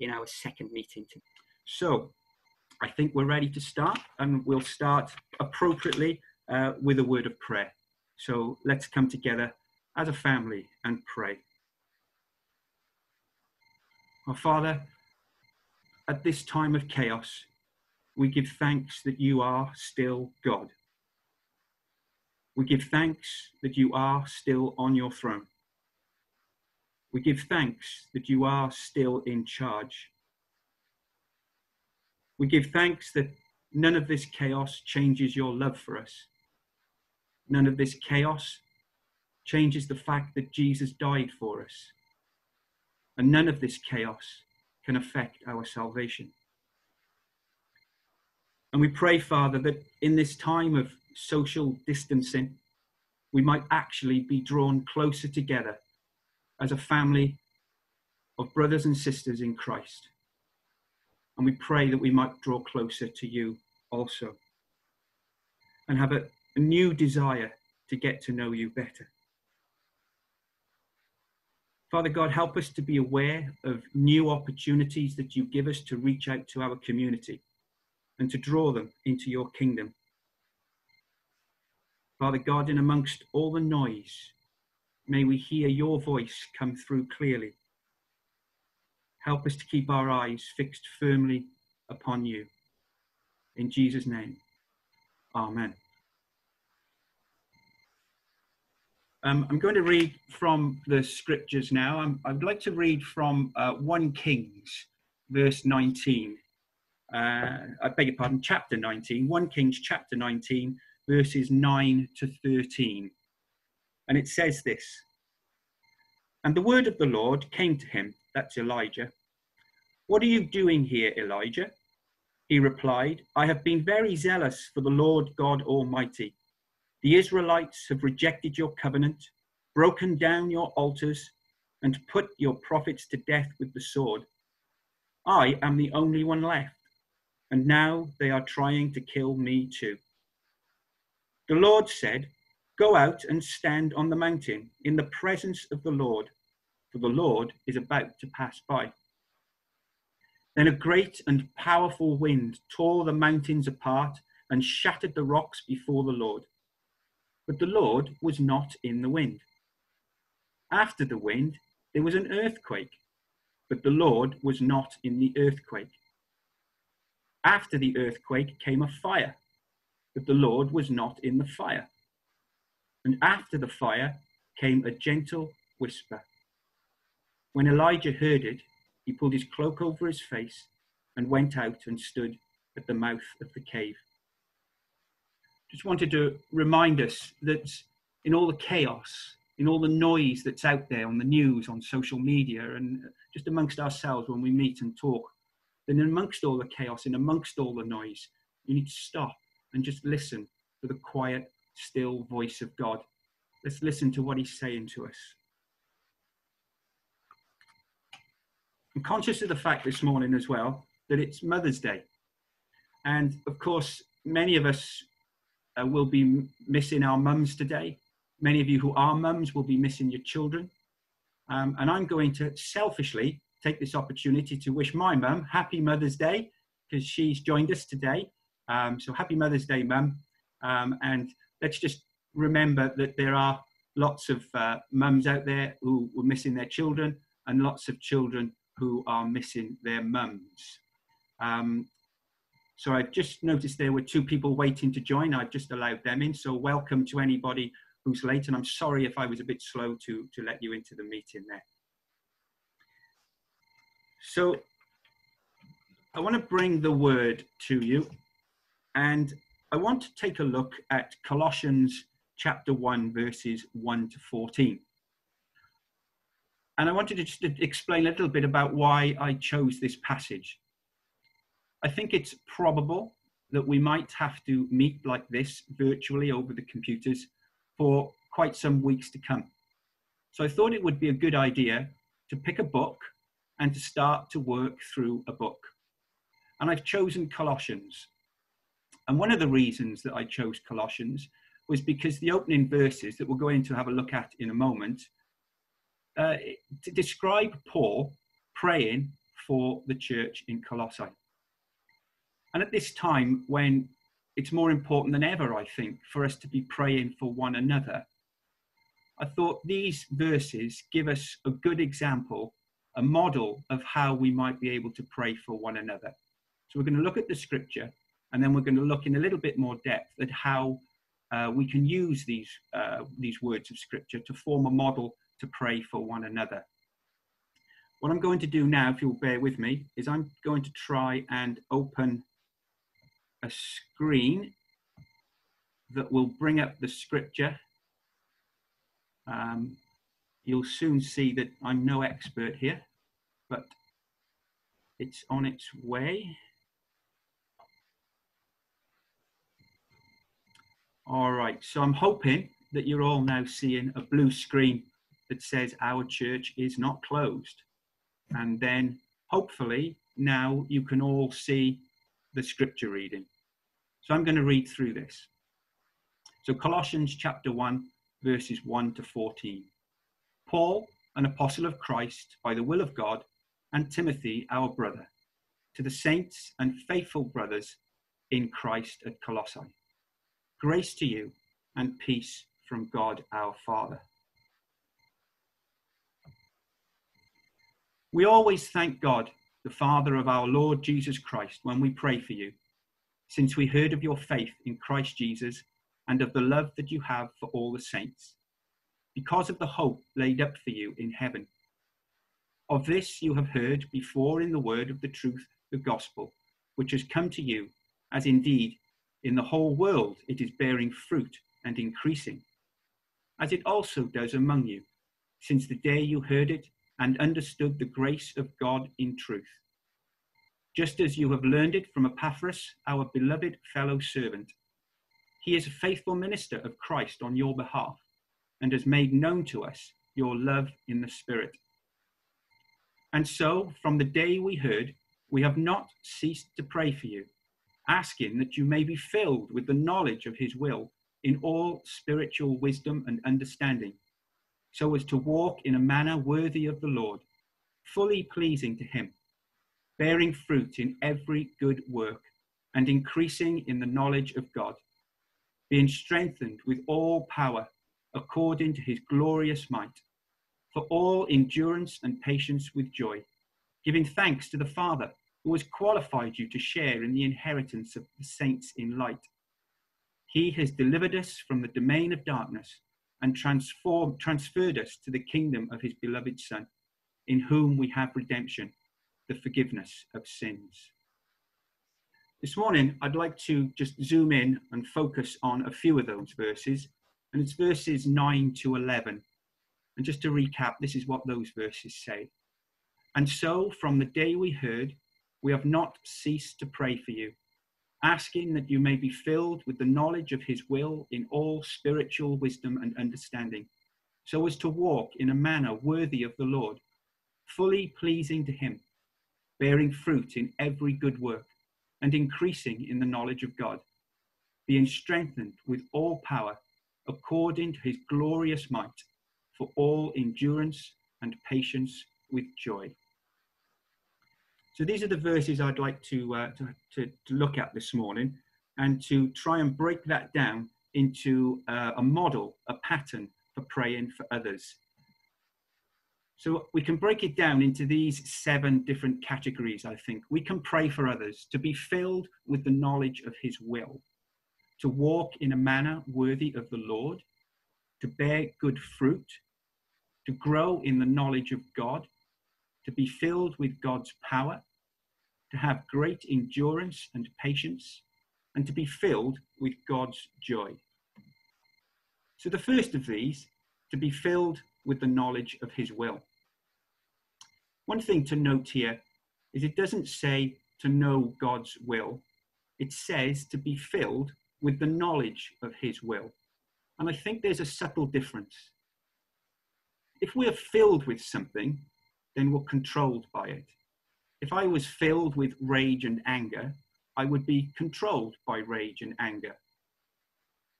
in our second meeting. Today. So I think we're ready to start, and we'll start appropriately uh, with a word of prayer. So let's come together as a family and pray. Our Father, at this time of chaos, we give thanks that you are still God. We give thanks that you are still on your throne. We give thanks that you are still in charge. We give thanks that none of this chaos changes your love for us. None of this chaos changes the fact that Jesus died for us. And none of this chaos can affect our salvation. And we pray, Father, that in this time of social distancing, we might actually be drawn closer together as a family of brothers and sisters in Christ. And we pray that we might draw closer to you also and have a, a new desire to get to know you better. Father God, help us to be aware of new opportunities that you give us to reach out to our community and to draw them into your kingdom. Father God, in amongst all the noise, may we hear your voice come through clearly. Help us to keep our eyes fixed firmly upon you. In Jesus' name, Amen. Um, I'm going to read from the scriptures now. i would like to read from uh, 1 Kings, verse 19. Uh, I beg your pardon, chapter 19. 1 Kings, chapter 19, verses 9 to 13. And it says this And the word of the Lord came to him, that's Elijah. What are you doing here, Elijah? He replied, I have been very zealous for the Lord God Almighty. The Israelites have rejected your covenant, broken down your altars, and put your prophets to death with the sword. I am the only one left, and now they are trying to kill me too. The Lord said, Go out and stand on the mountain in the presence of the Lord, for the Lord is about to pass by. Then a great and powerful wind tore the mountains apart and shattered the rocks before the Lord. But the Lord was not in the wind. After the wind, there was an earthquake, but the Lord was not in the earthquake. After the earthquake came a fire, but the Lord was not in the fire. And after the fire came a gentle whisper. When Elijah heard it, he pulled his cloak over his face and went out and stood at the mouth of the cave. Just wanted to remind us that in all the chaos, in all the noise that's out there on the news, on social media, and just amongst ourselves when we meet and talk, then amongst all the chaos, in amongst all the noise, you need to stop and just listen for the quiet, still voice of God. Let's listen to what He's saying to us. I'm conscious of the fact this morning as well that it's Mother's Day. And of course, many of us uh, will be missing our mums today. Many of you who are mums will be missing your children. Um, and I'm going to selfishly take this opportunity to wish my mum happy Mother's Day because she's joined us today. Um, so happy Mother's Day, mum. Um, and let's just remember that there are lots of uh, mums out there who were missing their children and lots of children who are missing their mums. Um, so I've just noticed there were two people waiting to join. I've just allowed them in. So welcome to anybody who's late. And I'm sorry if I was a bit slow to, to let you into the meeting there. So I want to bring the word to you. And I want to take a look at Colossians chapter 1, verses 1 to 14. And I wanted to just explain a little bit about why I chose this passage. I think it's probable that we might have to meet like this virtually over the computers for quite some weeks to come. So I thought it would be a good idea to pick a book and to start to work through a book. And I've chosen Colossians. And one of the reasons that I chose Colossians was because the opening verses that we're going to have a look at in a moment uh, to describe Paul praying for the church in Colossae. And at this time, when it's more important than ever, I think, for us to be praying for one another, I thought these verses give us a good example, a model of how we might be able to pray for one another. So we're going to look at the scripture and then we're going to look in a little bit more depth at how uh, we can use these, uh, these words of scripture to form a model to pray for one another. What I'm going to do now, if you'll bear with me, is I'm going to try and open a screen that will bring up the scripture. Um, you'll soon see that I'm no expert here, but it's on its way. All right, so I'm hoping that you're all now seeing a blue screen that says our church is not closed. And then hopefully now you can all see the scripture reading. So I'm going to read through this. So Colossians chapter 1, verses 1 to 14. Paul, an apostle of Christ by the will of God, and Timothy, our brother, to the saints and faithful brothers in Christ at Colossae. Grace to you and peace from God our Father. We always thank God, the Father of our Lord Jesus Christ, when we pray for you, since we heard of your faith in Christ Jesus and of the love that you have for all the saints, because of the hope laid up for you in heaven. Of this you have heard before in the word of the truth, the gospel, which has come to you, as indeed in the whole world it is bearing fruit and increasing, as it also does among you, since the day you heard it and understood the grace of God in truth. Just as you have learned it from Epaphras, our beloved fellow servant. He is a faithful minister of Christ on your behalf and has made known to us your love in the Spirit. And so, from the day we heard, we have not ceased to pray for you, asking that you may be filled with the knowledge of his will in all spiritual wisdom and understanding so as to walk in a manner worthy of the Lord, fully pleasing to him, bearing fruit in every good work, and increasing in the knowledge of God, being strengthened with all power according to his glorious might, for all endurance and patience with joy, giving thanks to the Father who has qualified you to share in the inheritance of the saints in light. He has delivered us from the domain of darkness and transformed, transferred us to the kingdom of his beloved Son, in whom we have redemption, the forgiveness of sins. This morning, I'd like to just zoom in and focus on a few of those verses, and it's verses 9 to 11. And just to recap, this is what those verses say. And so, from the day we heard, we have not ceased to pray for you asking that you may be filled with the knowledge of his will in all spiritual wisdom and understanding, so as to walk in a manner worthy of the Lord, fully pleasing to him, bearing fruit in every good work, and increasing in the knowledge of God, being strengthened with all power according to his glorious might, for all endurance and patience with joy. So these are the verses I'd like to, uh, to, to, to, look at this morning and to try and break that down into uh, a model, a pattern for praying for others. So we can break it down into these seven different categories, I think. We can pray for others to be filled with the knowledge of his will, to walk in a manner worthy of the Lord, to bear good fruit, to grow in the knowledge of God, to be filled with God's power, to have great endurance and patience, and to be filled with God's joy. So, the first of these, to be filled with the knowledge of his will. One thing to note here is it doesn't say to know God's will, it says to be filled with the knowledge of his will. And I think there's a subtle difference. If we are filled with something, then we're controlled by it. If I was filled with rage and anger, I would be controlled by rage and anger.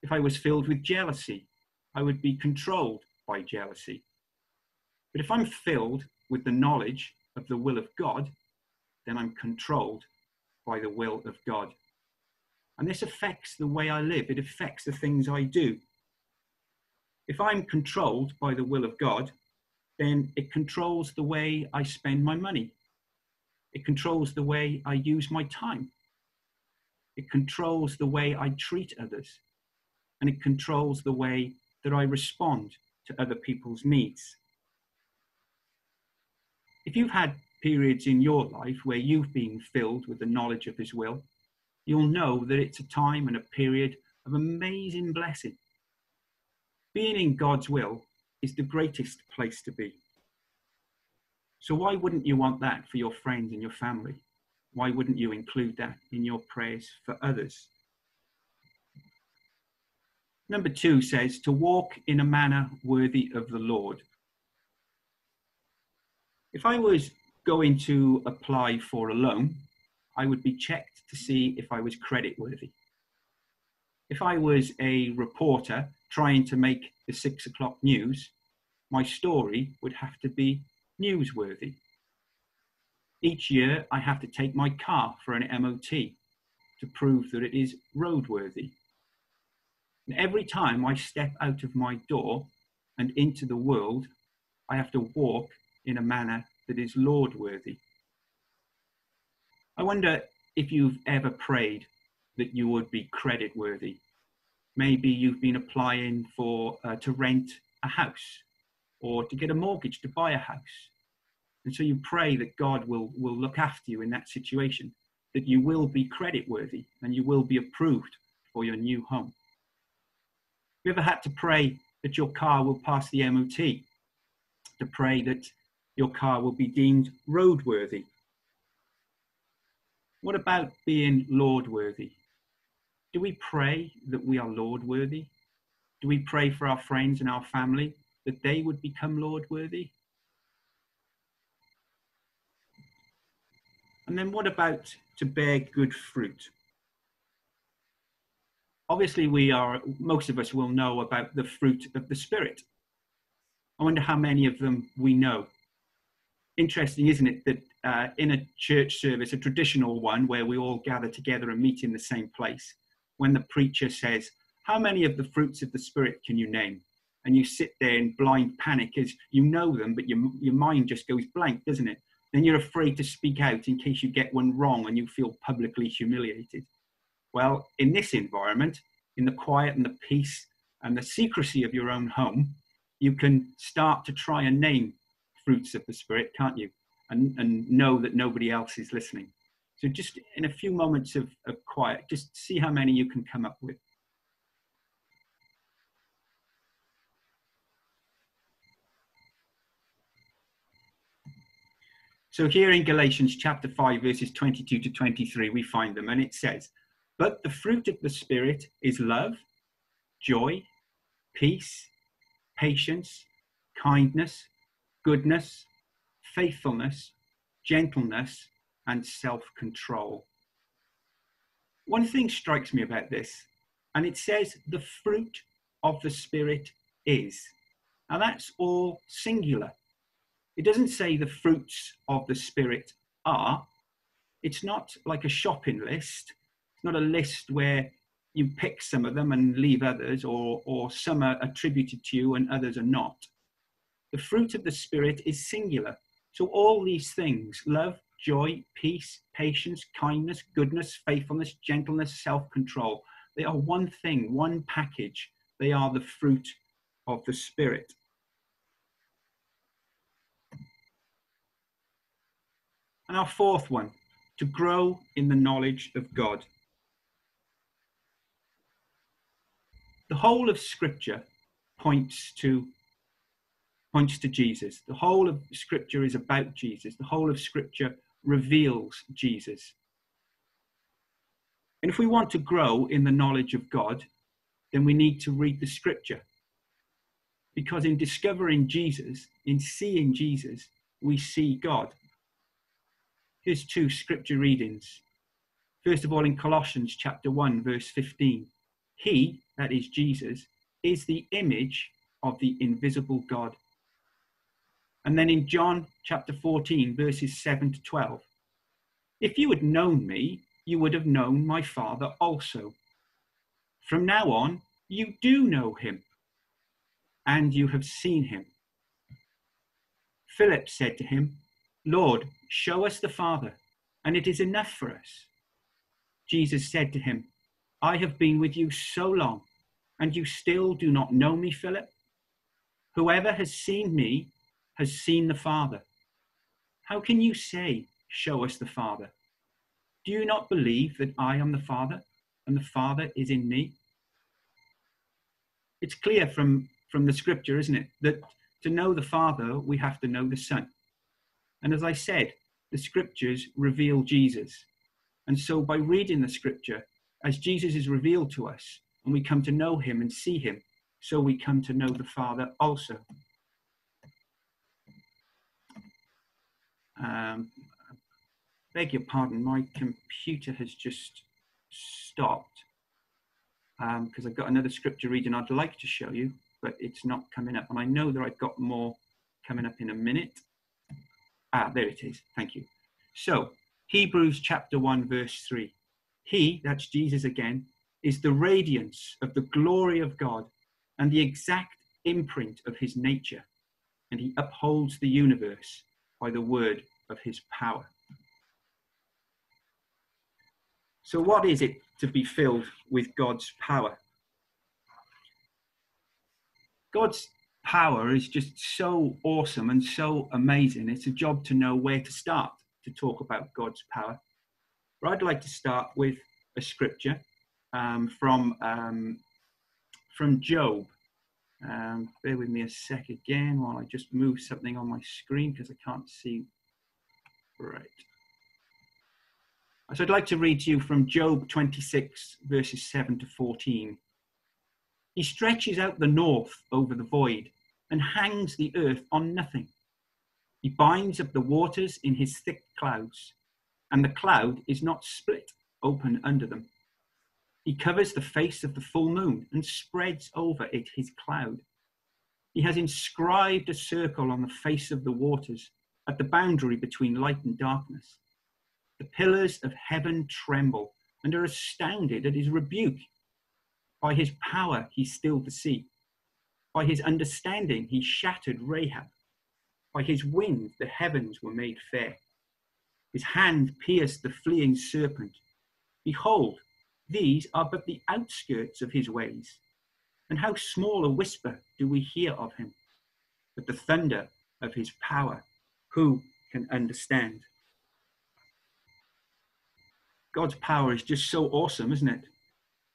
If I was filled with jealousy, I would be controlled by jealousy. But if I'm filled with the knowledge of the will of God, then I'm controlled by the will of God. And this affects the way I live, it affects the things I do. If I'm controlled by the will of God, then it controls the way I spend my money. It controls the way I use my time. It controls the way I treat others. And it controls the way that I respond to other people's needs. If you've had periods in your life where you've been filled with the knowledge of His will, you'll know that it's a time and a period of amazing blessing. Being in God's will is the greatest place to be. So, why wouldn't you want that for your friends and your family? Why wouldn't you include that in your prayers for others? Number two says to walk in a manner worthy of the Lord. If I was going to apply for a loan, I would be checked to see if I was credit worthy. If I was a reporter trying to make the six o'clock news, my story would have to be newsworthy. Each year, I have to take my car for an MOT to prove that it is roadworthy. And every time I step out of my door and into the world, I have to walk in a manner that is Lord worthy. I wonder if you've ever prayed that you would be credit worthy. Maybe you've been applying for uh, to rent a house or to get a mortgage to buy a house. And so you pray that God will, will look after you in that situation, that you will be credit worthy and you will be approved for your new home. Have you ever had to pray that your car will pass the MOT? To pray that your car will be deemed roadworthy? What about being Lord worthy? Do we pray that we are Lord worthy? Do we pray for our friends and our family that they would become Lord worthy? And then what about to bear good fruit? Obviously, we are, most of us will know about the fruit of the Spirit. I wonder how many of them we know. Interesting, isn't it, that uh, in a church service, a traditional one where we all gather together and meet in the same place, when the preacher says, How many of the fruits of the Spirit can you name? And you sit there in blind panic as you know them, but your, your mind just goes blank, doesn't it? Then you're afraid to speak out in case you get one wrong and you feel publicly humiliated. Well, in this environment, in the quiet and the peace and the secrecy of your own home, you can start to try and name fruits of the Spirit, can't you? And, and know that nobody else is listening. So, just in a few moments of, of quiet, just see how many you can come up with. So here in Galatians chapter 5, verses 22 to 23, we find them, and it says, But the fruit of the Spirit is love, joy, peace, patience, kindness, goodness, faithfulness, gentleness, and self control. One thing strikes me about this, and it says, The fruit of the Spirit is. Now that's all singular. It doesn't say the fruits of the Spirit are. It's not like a shopping list. It's not a list where you pick some of them and leave others, or, or some are attributed to you and others are not. The fruit of the Spirit is singular. So all these things love, joy, peace, patience, kindness, goodness, faithfulness, gentleness, self control they are one thing, one package. They are the fruit of the Spirit. And our fourth one, to grow in the knowledge of God. The whole of Scripture points to points to Jesus. The whole of Scripture is about Jesus. The whole of Scripture reveals Jesus. And if we want to grow in the knowledge of God, then we need to read the Scripture. Because in discovering Jesus, in seeing Jesus, we see God. Here's two scripture readings. First of all, in Colossians chapter 1, verse 15. He, that is Jesus, is the image of the invisible God. And then in John chapter 14, verses 7 to 12. If you had known me, you would have known my Father also. From now on, you do know him, and you have seen him. Philip said to him, Lord, show us the Father, and it is enough for us. Jesus said to him, I have been with you so long, and you still do not know me, Philip? Whoever has seen me has seen the Father. How can you say, Show us the Father? Do you not believe that I am the Father, and the Father is in me? It's clear from, from the scripture, isn't it, that to know the Father, we have to know the Son. And as I said, the scriptures reveal Jesus. And so by reading the scripture, as Jesus is revealed to us, and we come to know him and see him, so we come to know the Father also. Um, beg your pardon, my computer has just stopped because um, I've got another scripture reading I'd like to show you but it's not coming up. And I know that I've got more coming up in a minute. Ah, there it is. Thank you. So, Hebrews chapter 1, verse 3. He, that's Jesus again, is the radiance of the glory of God and the exact imprint of his nature, and he upholds the universe by the word of his power. So, what is it to be filled with God's power? God's power is just so awesome and so amazing. It's a job to know where to start to talk about God's power. But I'd like to start with a scripture um, from um, from Job. Um, bear with me a sec again while I just move something on my screen because I can't see. Right. So I'd like to read to you from Job 26, verses 7 to 14. He stretches out the north over the void and hangs the earth on nothing. He binds up the waters in his thick clouds, and the cloud is not split open under them. He covers the face of the full moon and spreads over it his cloud. He has inscribed a circle on the face of the waters at the boundary between light and darkness. The pillars of heaven tremble and are astounded at his rebuke. By his power, he stilled the sea. By his understanding, he shattered Rahab. By his wind, the heavens were made fair. His hand pierced the fleeing serpent. Behold, these are but the outskirts of his ways. And how small a whisper do we hear of him? But the thunder of his power, who can understand? God's power is just so awesome, isn't it?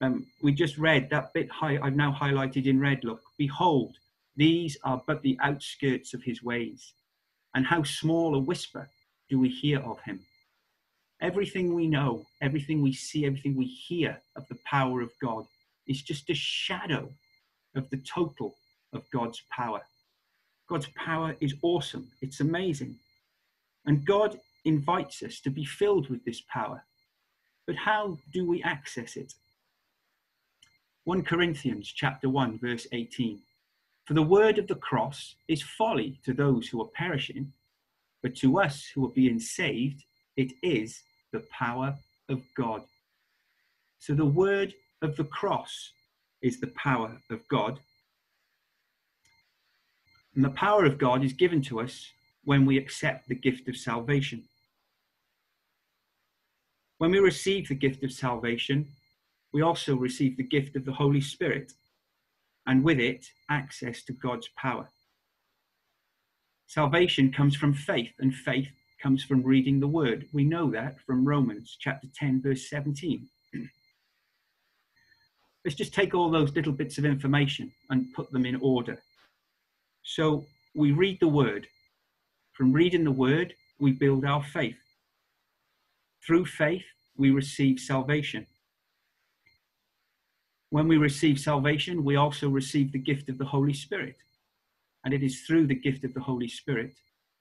Um, we just read that bit high, I've now highlighted in red. Look, behold, these are but the outskirts of his ways. And how small a whisper do we hear of him? Everything we know, everything we see, everything we hear of the power of God is just a shadow of the total of God's power. God's power is awesome, it's amazing. And God invites us to be filled with this power. But how do we access it? 1 Corinthians chapter 1 verse 18. For the word of the cross is folly to those who are perishing, but to us who are being saved, it is the power of God. So the word of the cross is the power of God. And the power of God is given to us when we accept the gift of salvation. When we receive the gift of salvation, we also receive the gift of the Holy Spirit, and with it, access to God's power. Salvation comes from faith, and faith comes from reading the word. We know that from Romans chapter 10, verse 17. Let's just take all those little bits of information and put them in order. So we read the word. From reading the word, we build our faith. Through faith, we receive salvation. When we receive salvation, we also receive the gift of the Holy Spirit. And it is through the gift of the Holy Spirit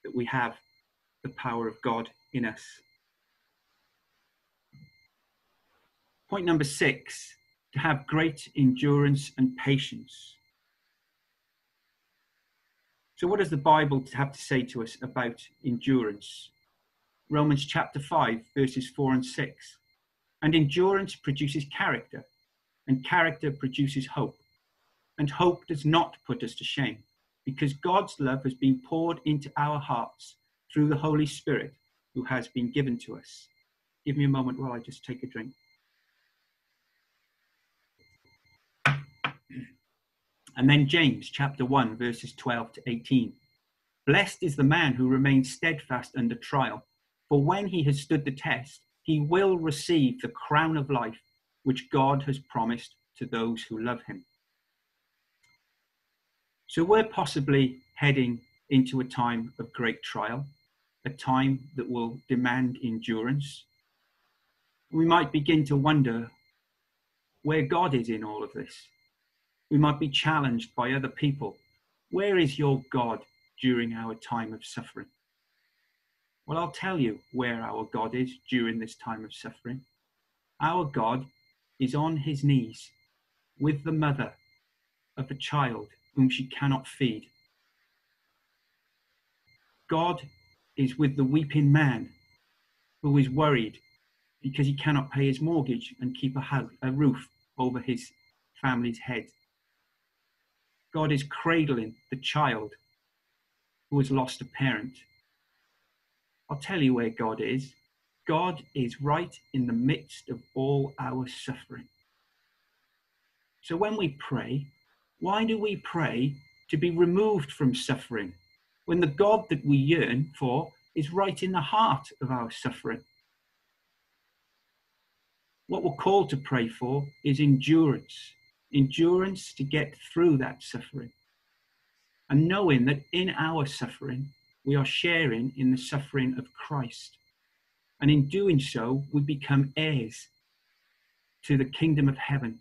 that we have the power of God in us. Point number six to have great endurance and patience. So, what does the Bible have to say to us about endurance? Romans chapter 5, verses 4 and 6. And endurance produces character, and character produces hope. And hope does not put us to shame, because God's love has been poured into our hearts through the Holy Spirit who has been given to us. Give me a moment while I just take a drink. And then James chapter 1, verses 12 to 18. Blessed is the man who remains steadfast under trial, for when he has stood the test, he will receive the crown of life which God has promised to those who love him. So we're possibly heading into a time of great trial, a time that will demand endurance. We might begin to wonder where God is in all of this. We might be challenged by other people. Where is your God during our time of suffering? Well, I'll tell you where our God is during this time of suffering. Our God is on his knees with the mother of a child whom she cannot feed. God is with the weeping man who is worried because he cannot pay his mortgage and keep a, house, a roof over his family's head. God is cradling the child who has lost a parent. I'll tell you where God is. God is right in the midst of all our suffering. So when we pray, why do we pray to be removed from suffering when the God that we yearn for is right in the heart of our suffering? What we're called to pray for is endurance endurance to get through that suffering. And knowing that in our suffering, we are sharing in the suffering of Christ. And in doing so, we become heirs to the kingdom of heaven.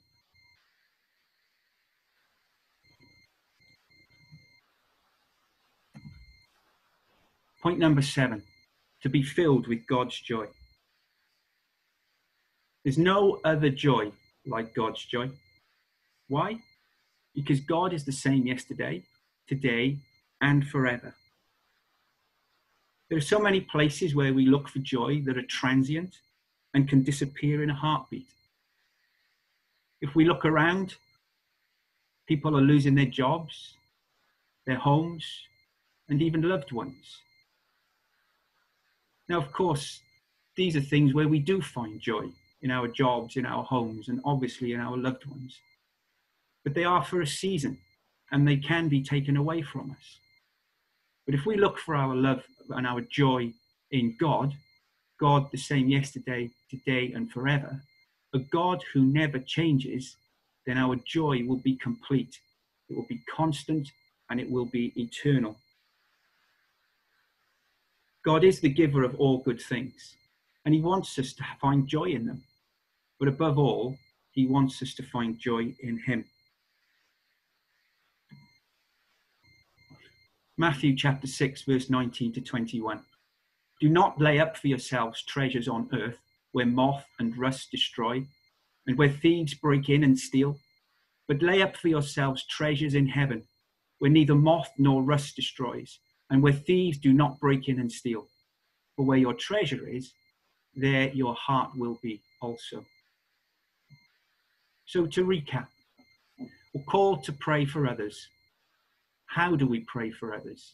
Point number seven to be filled with God's joy. There's no other joy like God's joy. Why? Because God is the same yesterday, today, and forever. There are so many places where we look for joy that are transient and can disappear in a heartbeat. If we look around, people are losing their jobs, their homes, and even loved ones. Now, of course, these are things where we do find joy in our jobs, in our homes, and obviously in our loved ones but they are for a season and they can be taken away from us. But if we look for our love and our joy in God, God the same yesterday, today, and forever, a God who never changes, then our joy will be complete. It will be constant and it will be eternal. God is the giver of all good things, and He wants us to find joy in them. But above all, He wants us to find joy in Him. Matthew chapter 6, verse 19 to 21. Do not lay up for yourselves treasures on earth where moth and rust destroy and where thieves break in and steal, but lay up for yourselves treasures in heaven where neither moth nor rust destroys and where thieves do not break in and steal. For where your treasure is, there your heart will be also. So to recap, we're called to pray for others how do we pray for others?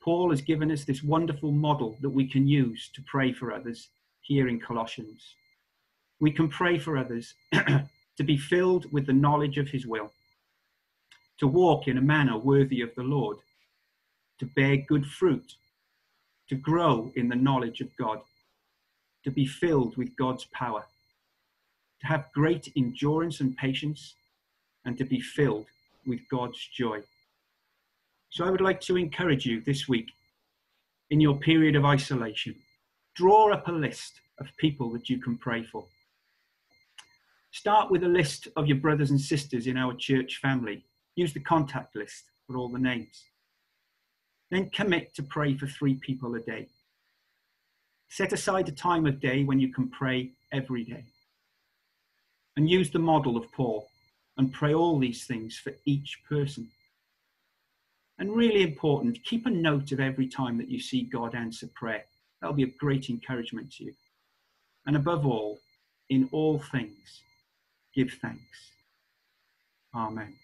Paul has given us this wonderful model that we can use to pray for others here in Colossians. We can pray for others to be filled with the knowledge of his will, to walk in a manner worthy of the Lord, to bear good fruit, to grow in the knowledge of God, to be filled with God's power, to have great endurance and patience, and to be filled with God's joy. So I would like to encourage you this week in your period of isolation. Draw up a list of people that you can pray for. Start with a list of your brothers and sisters in our church family. Use the contact list for all the names. Then commit to pray for three people a day. Set aside a time of day when you can pray every day. And use the model of Paul and pray all these things for each person. And really important, keep a note of every time that you see God answer prayer. That'll be a great encouragement to you. And above all, in all things, give thanks. Amen.